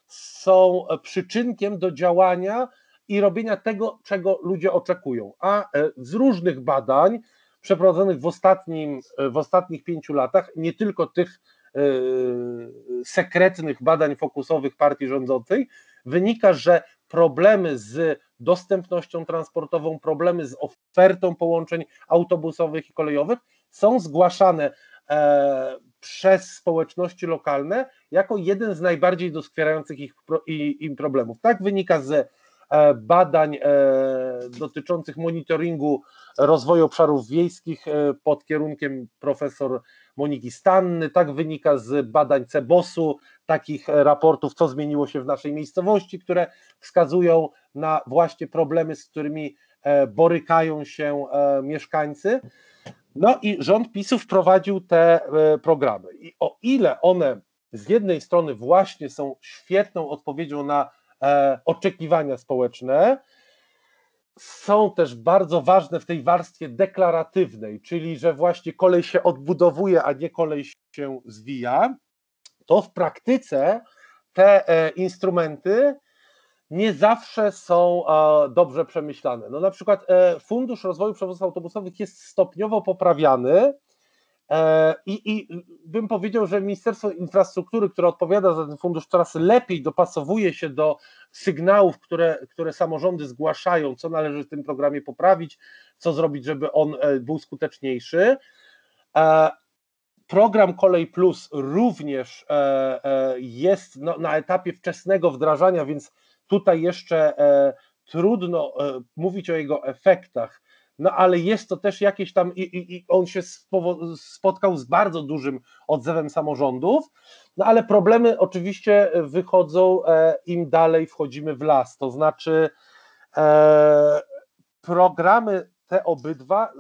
są przyczynkiem do działania i robienia tego, czego ludzie oczekują. A z różnych badań, przeprowadzonych w, ostatnim, w ostatnich pięciu latach, nie tylko tych e, sekretnych badań fokusowych partii rządzącej, wynika, że problemy z dostępnością transportową, problemy z ofertą połączeń autobusowych i kolejowych są zgłaszane e, przez społeczności lokalne jako jeden z najbardziej doskwierających ich, im problemów. Tak wynika z badań e, dotyczących monitoringu rozwoju obszarów wiejskich e, pod kierunkiem profesor Moniki Stanny. Tak wynika z badań CEBOS-u, takich raportów, co zmieniło się w naszej miejscowości, które wskazują na właśnie problemy, z którymi borykają się mieszkańcy. No i rząd PiSu wprowadził te programy. I o ile one z jednej strony właśnie są świetną odpowiedzią na E, oczekiwania społeczne są też bardzo ważne w tej warstwie deklaratywnej, czyli że właśnie kolej się odbudowuje, a nie kolej się zwija, to w praktyce te e, instrumenty nie zawsze są dobrze przemyślane. No na przykład e, Fundusz Rozwoju Przewozów Autobusowych jest stopniowo poprawiany, E, I, I bym powiedział, że Ministerstwo Infrastruktury, które odpowiada za ten fundusz, coraz lepiej dopasowuje się do sygnałów, które, które samorządy zgłaszają, co należy w tym programie poprawić, co zrobić, żeby on e, był skuteczniejszy. E, program Kolej Plus również jest no, na etapie wczesnego wdrażania, więc tutaj jeszcze trudno mówić o jego efektach no ale jest to też jakieś tam, i, i, i on się spotkał z bardzo dużym odzewem samorządów, no ale problemy oczywiście wychodzą e, im dalej wchodzimy w las, to znaczy e, programy te obydwa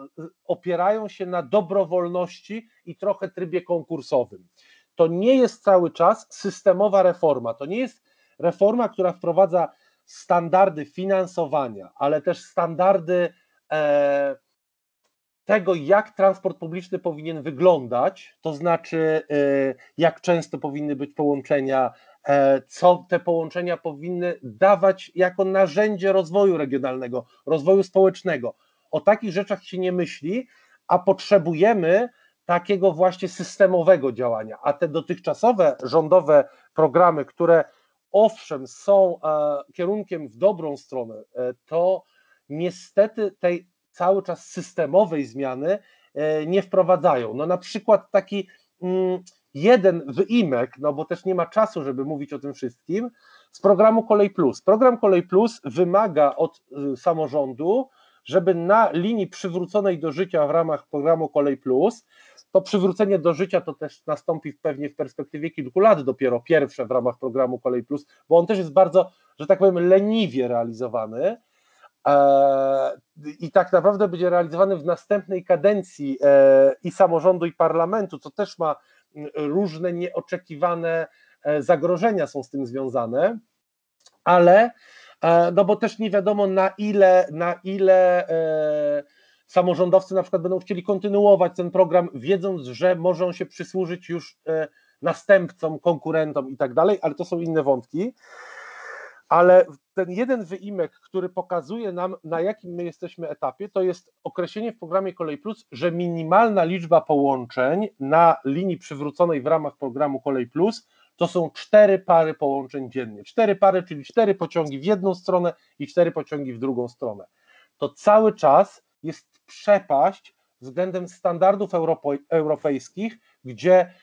opierają się na dobrowolności i trochę trybie konkursowym. To nie jest cały czas systemowa reforma, to nie jest reforma, która wprowadza standardy finansowania, ale też standardy E, tego, jak transport publiczny powinien wyglądać, to znaczy e, jak często powinny być połączenia, e, co te połączenia powinny dawać jako narzędzie rozwoju regionalnego, rozwoju społecznego. O takich rzeczach się nie myśli, a potrzebujemy takiego właśnie systemowego działania. A te dotychczasowe rządowe programy, które owszem są kierunkiem w dobrą stronę, to niestety tej cały czas systemowej zmiany e, nie wprowadzają. No na przykład taki mm, jeden wyimek, no bo też nie ma czasu, żeby mówić o tym wszystkim, z programu Kolej Plus. Program Kolej Plus wymaga od y, samorządu, żeby na linii przywróconej do życia w ramach programu Kolej Plus, to przywrócenie do życia to też nastąpi pewnie w perspektywie kilku lat dopiero pierwsze w ramach programu Kolej Plus, bo on też jest bardzo, że tak powiem, leniwie realizowany i tak naprawdę będzie realizowany w następnej kadencji e, i samorządu, i parlamentu, co też ma różne nieoczekiwane e, zagrożenia są z tym związane, ale no bo też nie wiadomo na ile, na ile samorządowcy na przykład będą chcieli kontynuować ten program, wiedząc, że mogą się przysłużyć już następcom, konkurentom i tak dalej, ale to są inne wątki. Ale ten jeden wyimek, który pokazuje nam, na jakim my jesteśmy etapie, to jest określenie w programie Kolej Plus, że minimalna liczba połączeń na linii przywróconej w ramach programu Kolej Plus to są cztery pary połączeń dziennie. Cztery pary, czyli cztery pociągi w jedną stronę i cztery pociągi w drugą stronę. To cały czas jest przepaść względem standardów europejskich, gdzie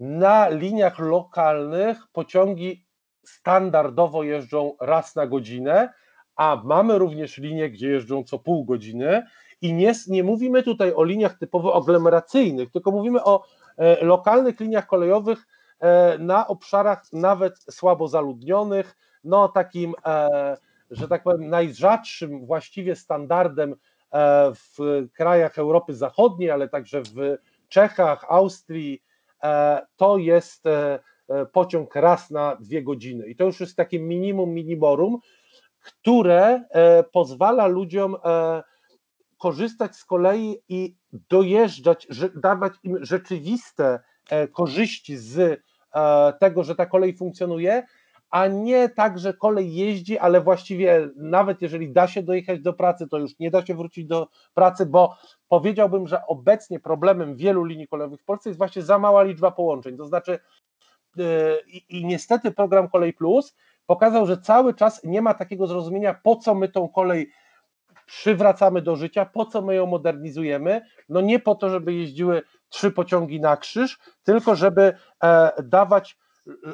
na liniach lokalnych pociągi standardowo jeżdżą raz na godzinę, a mamy również linie, gdzie jeżdżą co pół godziny. I nie, nie mówimy tutaj o liniach typowo aglomeracyjnych, tylko mówimy o e, lokalnych liniach kolejowych e, na obszarach nawet słabo zaludnionych, no takim, e, że tak powiem, najrzadszym właściwie standardem e, w krajach Europy Zachodniej, ale także w Czechach, Austrii, e, to jest e, pociąg raz na dwie godziny. I to już jest takie minimum minimorum, które pozwala ludziom korzystać z kolei i dojeżdżać, dawać im rzeczywiste e, korzyści z e, tego, że ta kolej funkcjonuje, a nie tak, że kolej jeździ, ale właściwie nawet jeżeli da się dojechać do pracy, to już nie da się wrócić do pracy, bo powiedziałbym, że obecnie problemem wielu linii kolejowych w Polsce jest właśnie za mała liczba połączeń. To znaczy, e, i, niestety program Kolej Plus pokazał, że cały czas nie ma takiego zrozumienia, po co my tą kolej przywracamy do życia, po co my ją modernizujemy? No nie po to, żeby jeździły trzy pociągi na krzyż, tylko żeby e, dawać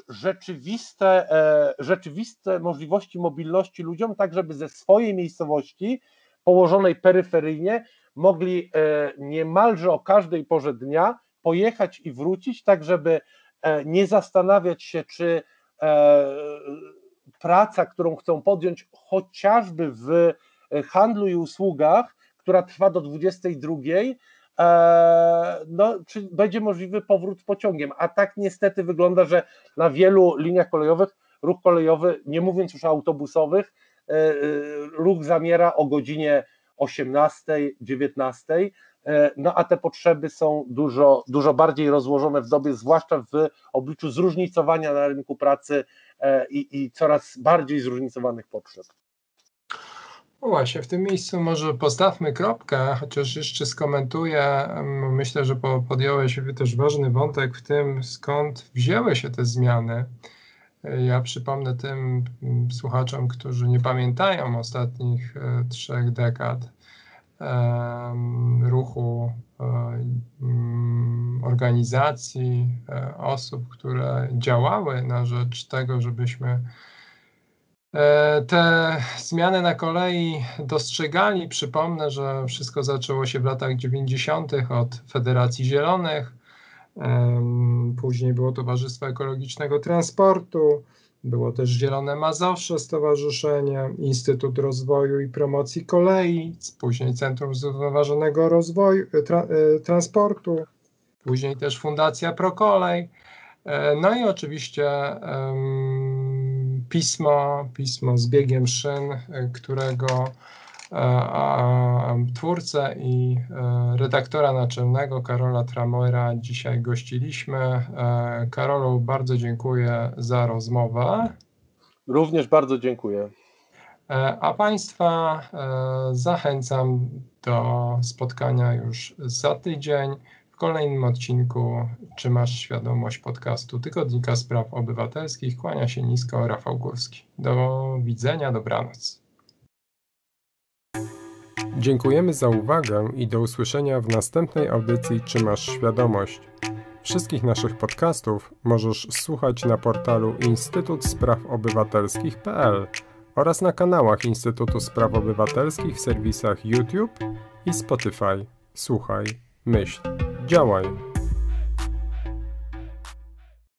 rzeczywiste, e, rzeczywiste możliwości mobilności ludziom, tak żeby ze swojej miejscowości położonej peryferyjnie mogli e, niemalże o każdej porze dnia pojechać i wrócić, tak żeby nie zastanawiać się, czy praca, którą chcą podjąć chociażby w E, handlu i usługach, która trwa do 22, e, no, czy będzie możliwy powrót pociągiem. A tak niestety wygląda, że na wielu liniach kolejowych ruch kolejowy, nie mówiąc już o autobusowych, e, ruch zamiera o godzinie 18, 19. No a te potrzeby są dużo, dużo bardziej rozłożone w dobie, zwłaszcza w obliczu zróżnicowania na rynku pracy i, i coraz bardziej zróżnicowanych potrzeb. No właśnie, w tym miejscu może postawmy kropkę, chociaż jeszcze skomentuję. Myślę, że podjąłeś też ważny wątek w tym, skąd wzięły się te zmiany. Ja przypomnę tym słuchaczom, którzy nie pamiętają ostatnich e, trzech dekad ruchu e, organizacji, e, osób, które działały na rzecz tego, żebyśmy E, te zmiany na kolei dostrzegali. Przypomnę, że wszystko zaczęło się w latach 90. od Federacji Zielonych. Później było Towarzystwo Ekologicznego Transportu, było też Zielone Mazowsze Stowarzyszenie, Instytut Rozwoju i Promocji Kolei, później Centrum Zrównoważonego Rozwoju, e, tra, e, Transportu, później też Fundacja Prokolej. No i oczywiście pismo, pismo z biegiem szyn, e, którego e, twórcę i e, redaktora naczelnego Karola Tramora dzisiaj gościliśmy. Karolu, bardzo dziękuję za rozmowę. Również bardzo dziękuję. A Państwa zachęcam do spotkania już za tydzień. W kolejnym odcinku Czy masz świadomość podcastu Tygodnika Spraw Obywatelskich kłania się nisko Rafał Górski. Do widzenia, dobranoc. Dziękujemy za uwagę i do usłyszenia w następnej audycji Czy masz świadomość. Wszystkich naszych podcastów możesz słuchać na portalu Instytut Spraw Obywatelskich.pl oraz na kanałach Instytutu Spraw Obywatelskich w serwisach YouTube i Spotify. Słuchaj, myśl. działaj.